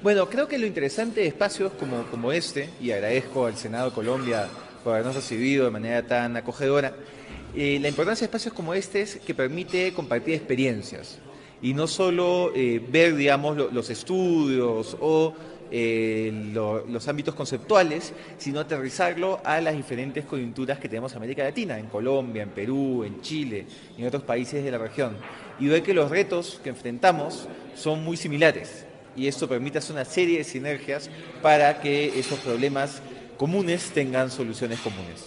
Bueno, creo que lo interesante de espacios como, este, y agradezco al Senado de Colombia por habernos recibido de manera tan acogedora, eh, la importancia de espacios como este es que permite compartir experiencias y no solo eh, ver, digamos, los estudios o eh, los ámbitos conceptuales, sino aterrizarlo a las diferentes coyunturas que tenemos en América Latina, en Colombia, en Perú, en Chile y en otros países de la región. Y ver que los retos que enfrentamos son muy similares y esto permite hacer una serie de sinergias para que esos problemas comunes tengan soluciones comunes.